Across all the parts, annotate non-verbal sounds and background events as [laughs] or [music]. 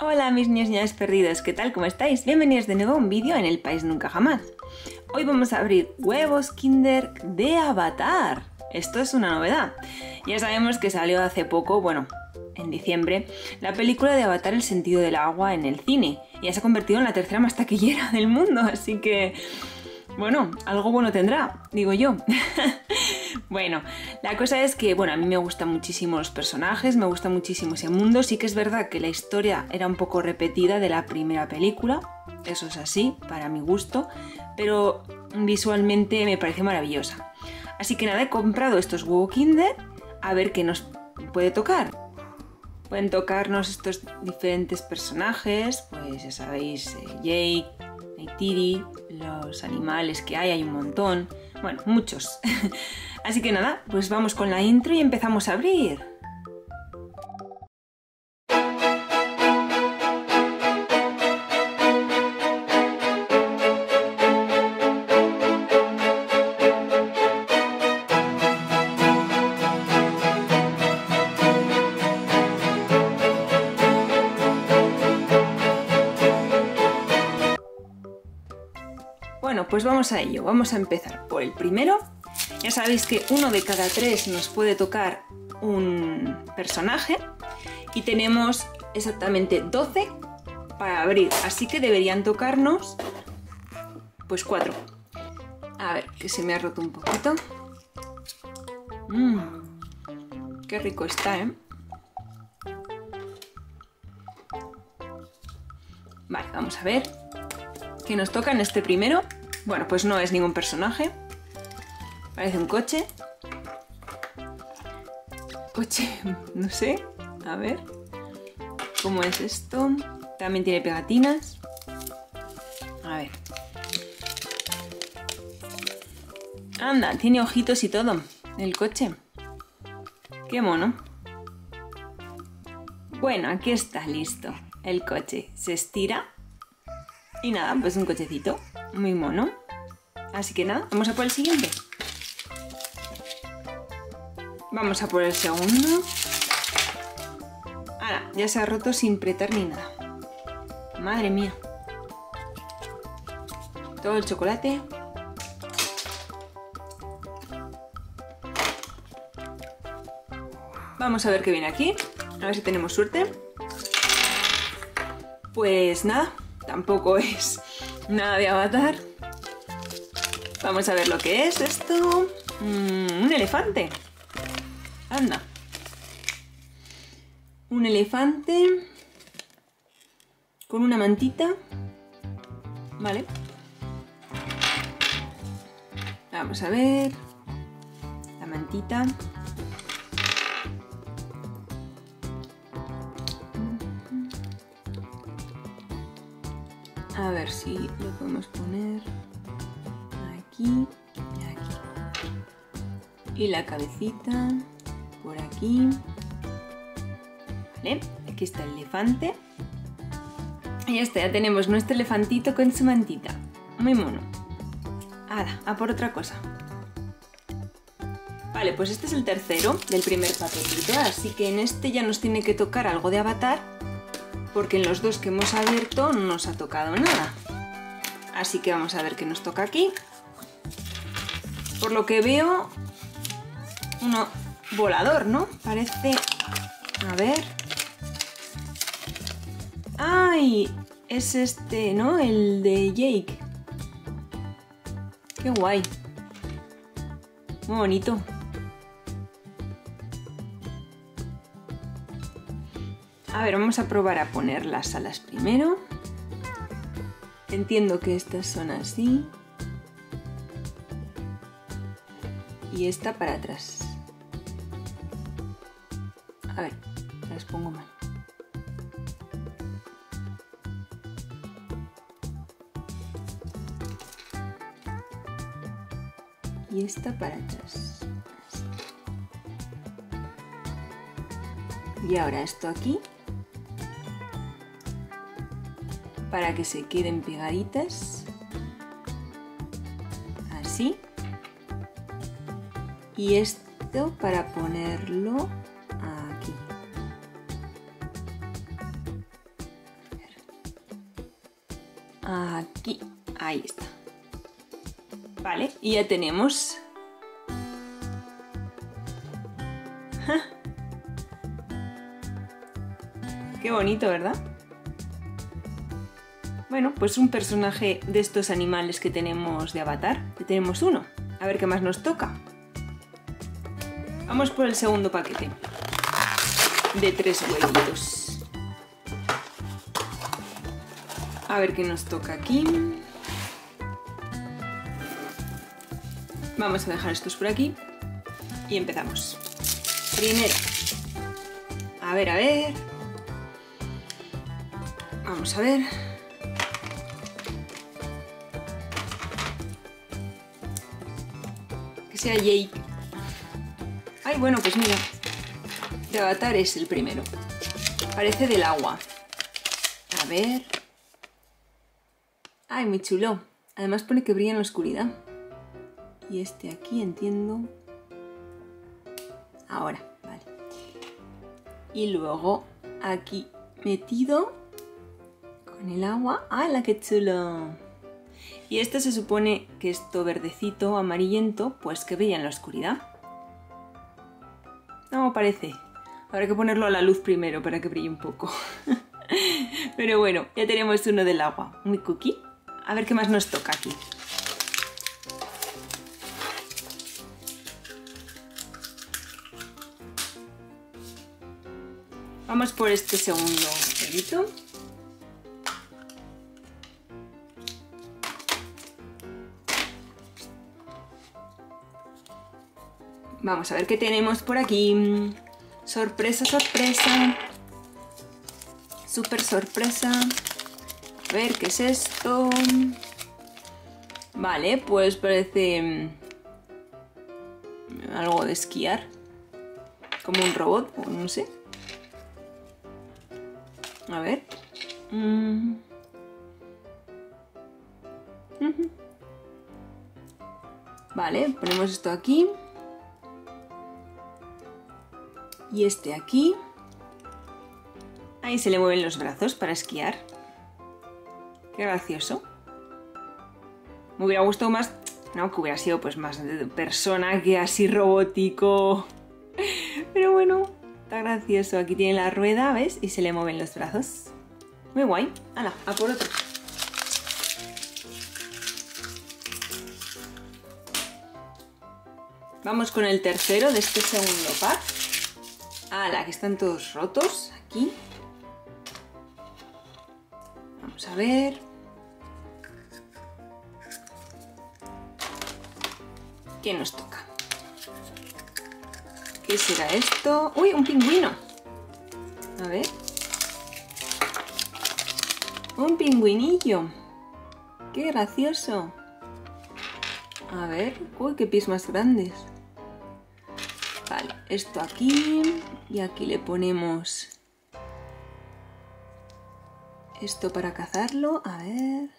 Hola mis niños y niñas perdidos, ¿qué tal? ¿Cómo estáis? Bienvenidos de nuevo a un vídeo en el País Nunca Jamás. Hoy vamos a abrir huevos Kinder de Avatar. Esto es una novedad. Ya sabemos que salió hace poco, bueno, en diciembre, la película de Avatar El sentido del agua en el cine. Ya se ha convertido en la tercera más taquillera del mundo, así que... Bueno, algo bueno tendrá, digo yo. [laughs] bueno, la cosa es que, bueno, a mí me gustan muchísimo los personajes, me gusta muchísimo ese mundo. Sí que es verdad que la historia era un poco repetida de la primera película, eso es así, para mi gusto, pero visualmente me parece maravillosa. Así que nada, he comprado estos huevo Kinder a ver qué nos puede tocar. Pueden tocarnos estos diferentes personajes, pues ya sabéis, eh, Jake, Neytiri, los animales que hay, hay un montón, bueno, muchos. [laughs] Así que nada, pues vamos con la intro y empezamos a abrir. Pues vamos a ello. Vamos a empezar por el primero. Ya sabéis que uno de cada tres nos puede tocar un personaje y tenemos exactamente 12 para abrir, así que deberían tocarnos pues 4. A ver, que se me ha roto un poquito. Mmm, qué rico está, ¿eh? Vale, vamos a ver que nos toca en este primero. Bueno, pues no es ningún personaje. Parece un coche. Coche, [laughs] no sé. A ver. ¿Cómo es esto? También tiene pegatinas. A ver. Anda, tiene ojitos y todo. El coche. Qué mono. Bueno, aquí está listo. El coche se estira y nada, pues un cochecito muy mono. Así que nada, vamos a por el siguiente. Vamos a por el segundo. Ahora, ya se ha roto sin pretar ni nada. Madre mía. Todo el chocolate. Vamos a ver qué viene aquí. A ver si tenemos suerte. Pues nada, tampoco es nada de avatar. Vamos a ver lo que es esto. Mm, un elefante. Anda. Un elefante con una mantita. Vale. Vamos a ver. La mantita. Si lo podemos poner aquí y aquí. Y la cabecita por aquí. Vale, aquí está el elefante. Y ya está, ya tenemos nuestro elefantito con su mantita. Muy mono. Ahora, a por otra cosa. Vale, pues este es el tercero del primer papelito, así que en este ya nos tiene que tocar algo de avatar porque en los dos que hemos abierto no nos ha tocado nada. Así que vamos a ver qué nos toca aquí. Por lo que veo, uno volador, ¿no? Parece... A ver... ¡Ay! Es este, ¿no? El de Jake. ¡Qué guay! Muy bonito. A ver, vamos a probar a poner las alas primero. Entiendo que estas son así. Y esta para atrás. A ver, las pongo mal. Y esta para atrás. Y ahora esto aquí para que se queden pegaditas así y esto para ponerlo aquí aquí. Ahí está. Vale, y ya tenemos... [laughs] Qué bonito, ¿verdad? Bueno, pues un personaje de estos animales que tenemos de avatar. Tenemos uno. A ver qué más nos toca. Vamos por el segundo paquete. De tres huevitos. A ver qué nos toca aquí. Vamos a dejar estos por aquí. Y empezamos. Primero. A ver, a ver. Vamos a ver. Sea Jake. Ay, bueno, pues mira. De Avatar es el primero. Parece del agua. A ver. Ay, muy chulo. Además pone que brilla en la oscuridad. Y este aquí entiendo. Ahora, vale. Y luego aquí metido con el agua. ¡Hala, qué chulo! Y este se supone que esto verdecito, amarillento, pues que brilla en la oscuridad. No, parece. Habrá que ponerlo a la luz primero para que brille un poco. [laughs] Pero bueno, ya tenemos uno del agua. Muy cookie. A ver qué más nos toca aquí. Vamos por este segundo pelito. Vamos a ver qué tenemos por aquí. Sorpresa, sorpresa. Super sorpresa. A ver, ¿qué es esto? Vale, pues parece mm, algo de esquiar. Como un robot, o no sé. A ver. Mm. Vale, ponemos esto aquí. Y este aquí. Ahí se le mueven los brazos para esquiar. Qué gracioso. Me hubiera gustado más, no, que hubiera sido pues más de persona que así robótico. Pero bueno, está gracioso. Aquí tiene la rueda, ¿ves? Y se le mueven los brazos. Muy guay. Hala, a por otro. Vamos con el tercero de este segundo pack. ¡Hala! Que están todos rotos aquí. Vamos a ver. ¿Qué nos toca? ¿Qué será esto? ¡Uy! Un pingüino. A ver. Un pingüinillo. ¡Qué gracioso! A ver. ¡Uy! ¡Qué pies más grandes! Vale, esto aquí y aquí le ponemos esto para cazarlo. A ver.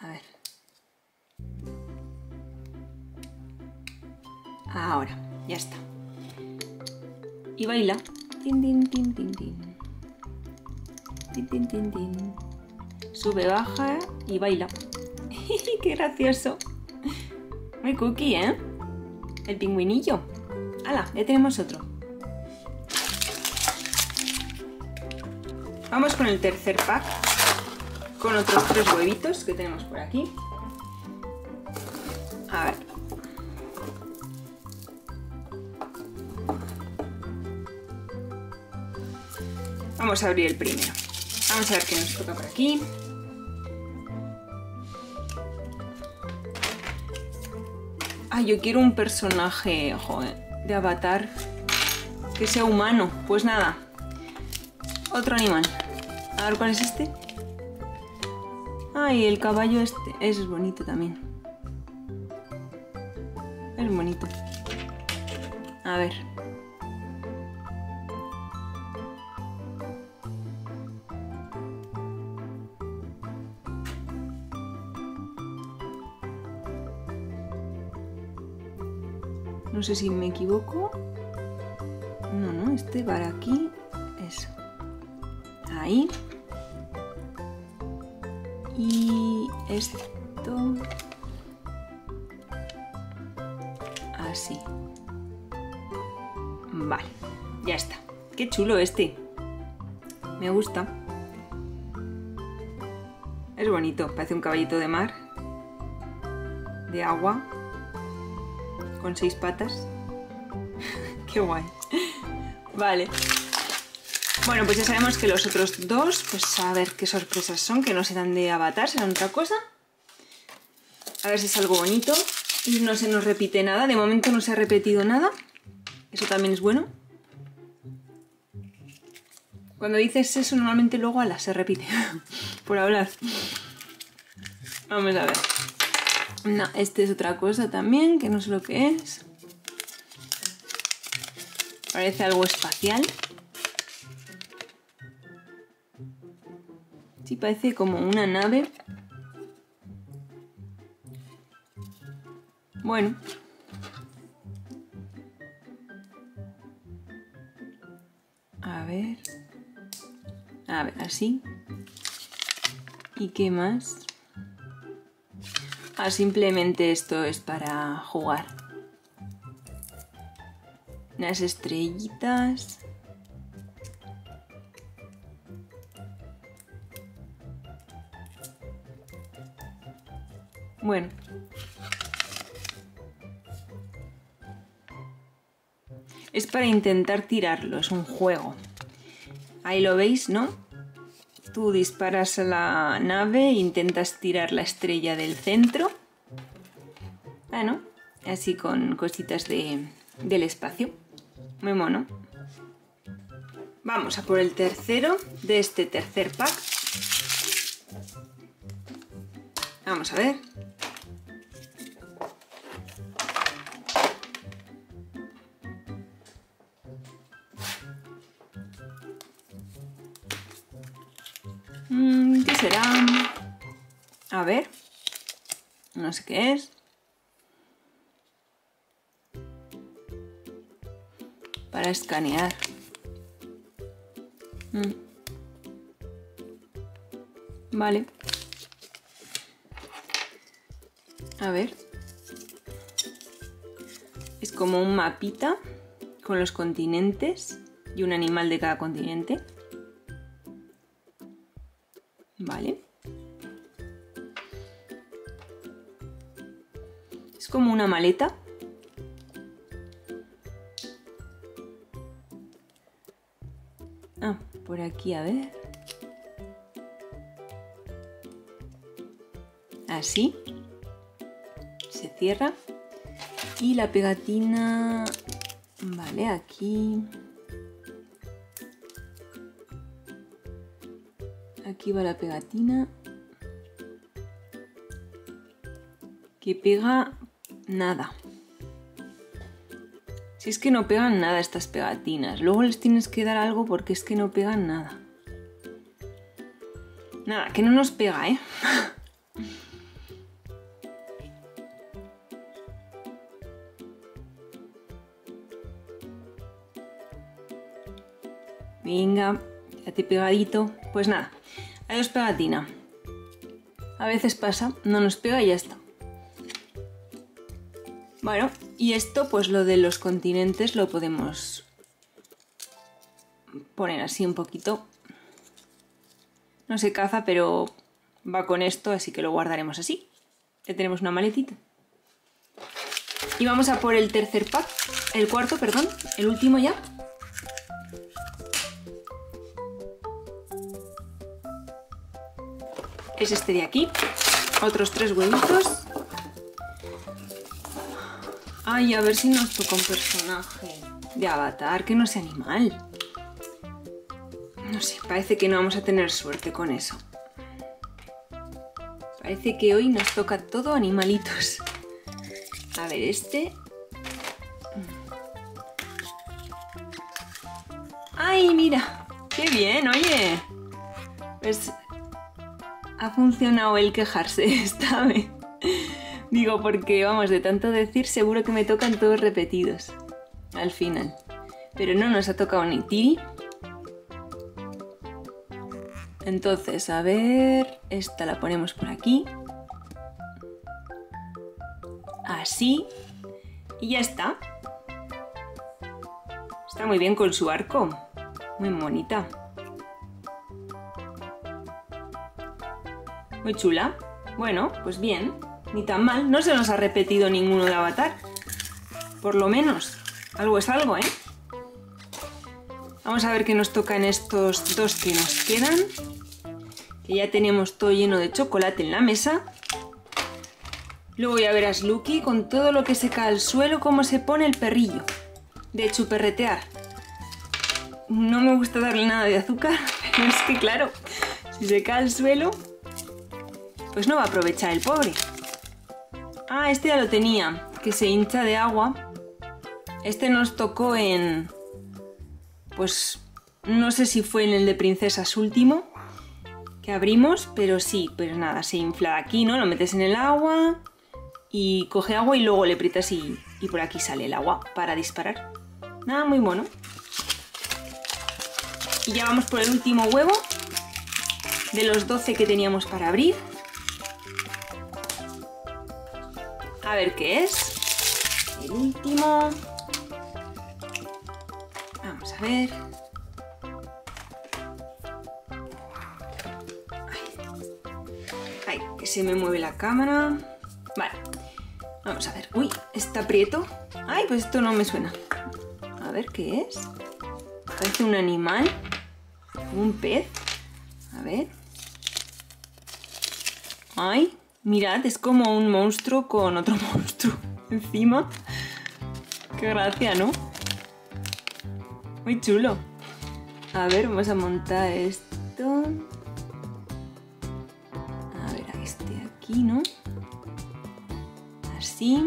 A ver. Ahora, ya está. Y baila. Tin, tin, tin, tin, tin. Tin, tin, tin, tin. Sube, baja y baila. [laughs] ¡Qué gracioso! Muy cookie, ¿eh? El pingüinillo. ¡Hala! Ya tenemos otro. Vamos con el tercer pack. Con otros tres huevitos que tenemos por aquí. A ver. Vamos a abrir el primero. Vamos a ver qué nos toca por aquí. Ah, yo quiero un personaje, joder, de avatar que sea humano. Pues nada, otro animal. A ver cuál es este. Ay, el caballo este. Ese es bonito también. Es bonito. A ver. Sé si me equivoco. No, no, este para aquí. Eso. Ahí. Y esto... Así. Vale, ya está. Qué chulo este. Me gusta. Es bonito, parece un caballito de mar. De agua. Con seis patas. [laughs] Qué guay. Vale. Bueno, pues ya sabemos que los otros dos, pues a ver qué sorpresas son, que no serán de avatar, serán otra cosa. A ver si es algo bonito y no se nos repite nada. De momento no se ha repetido nada. Eso también es bueno. Cuando dices eso, normalmente luego ala, se repite. [laughs] Por hablar. Vamos a ver. No, este es otra cosa también, que no sé lo que es. Parece algo espacial. Sí, parece como una nave. Bueno. A ver. A ver, así. ¿Y qué más? Ah, simplemente esto es para jugar. Unas estrellitas. Bueno. Es para intentar tirarlo, es un juego. Ahí lo veis, ¿no? Tú disparas a la nave intentas tirar la estrella del centro. Bueno, así con cositas de, del espacio. Muy mono. Vamos a por el tercero de este tercer pack. Vamos a ver. A ver. No sé qué es. Para escanear. Mm. Vale. A ver. Es como un mapita con los continentes y un animal de cada continente. Ah, por aquí, a ver. Así. Se cierra. Y la pegatina... Vale, aquí... Aquí va la pegatina. Que pega nada. Si es que no pegan nada estas pegatinas. Luego les tienes que dar algo porque es que no pegan nada. Nada, que no nos pega, ¿eh? [laughs] Venga, ya te pegadito. Pues nada, Adiós pegatina. A veces pasa, no nos pega y ya está. Bueno, y esto, pues lo de los continentes lo podemos poner así un poquito. No se caza, pero va con esto, así que lo guardaremos así. Ya tenemos una maletita. Y vamos a por el tercer pack, el cuarto, perdón, el último ya. es este de aquí. Otros tres huevitos. Ay, a ver si nos toca un personaje de avatar que no sea animal. No sé, parece que no vamos a tener suerte con eso. Parece que hoy nos toca todo animalitos. A ver, este... ¡Ay, mira! ¡Qué bien, oye! Pues ha funcionado el quejarse [laughs] esta vez. Digo, porque vamos, de tanto decir, seguro que me tocan todos repetidos. Al final. Pero no nos ha tocado ni Tiri. Entonces, a ver, esta la ponemos por aquí. Así. Y ya está. Está muy bien con su arco. Muy bonita. Muy chula. Bueno, pues bien. Ni tan mal. No se nos ha repetido ninguno de Avatar. Por lo menos. Algo es algo, ¿eh? Vamos a ver qué nos toca en estos dos que nos quedan. Que ya tenemos todo lleno de chocolate en la mesa. Luego ya verás Lucky con todo lo que se cae al suelo, cómo se pone el perrillo. De chuperretear. No me gusta darle nada de azúcar, [laughs] pero es que claro, si se cae al suelo, pues no va a aprovechar el pobre. Ah, este ya lo tenía, que se hincha de agua. Este nos tocó en... Pues no sé si fue en el de princesas último que abrimos, pero sí, pero nada, se infla aquí, ¿no? Lo metes en el agua y coge agua y luego le aprietas y, y por aquí sale el agua para disparar. Nada, muy bueno. Y ya vamos por el último huevo de los 12 que teníamos para abrir. A ver qué es. El último. Vamos a ver. Ay, que se me mueve la cámara. Vale. Vamos a ver. Uy, está aprieto. Ay, pues esto no me suena. A ver qué es. Parece un animal. Un pez. A ver. Ay, mirad, es como un monstruo con otro [laughs] monstruo encima. Qué gracia, ¿no? Muy chulo. A ver, vamos a montar esto. A ver, este aquí, ¿no? Así.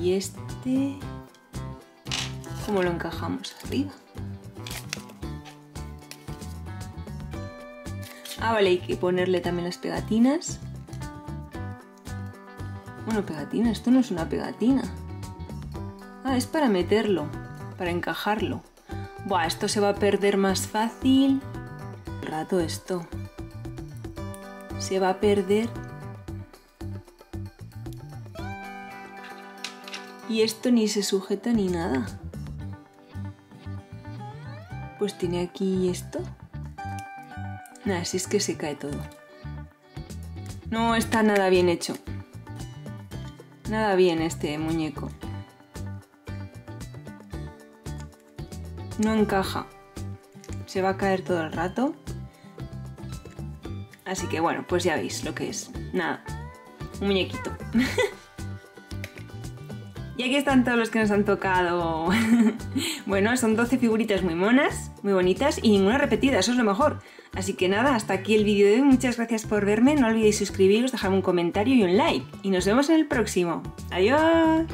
Y este... ¿Cómo lo encajamos arriba? Ah, vale, hay que ponerle también las pegatinas. Bueno, pegatina, esto no es una pegatina. Ah, es para meterlo, para encajarlo. Buah, esto se va a perder más fácil. Rato esto. Se va a perder. Y esto ni se sujeta ni nada. Pues tiene aquí esto. Si es que se cae todo. No está nada bien hecho. Nada bien este muñeco. No encaja. Se va a caer todo el rato. Así que bueno, pues ya veis lo que es. Nada. Un muñequito. [laughs] y aquí están todos los que nos han tocado. [laughs] bueno, son 12 figuritas muy monas, muy bonitas y ninguna repetida, eso es lo mejor. Así que nada, hasta aquí el vídeo de hoy. Muchas gracias por verme. No olvidéis suscribiros, dejarme un comentario y un like. Y nos vemos en el próximo. ¡Adiós!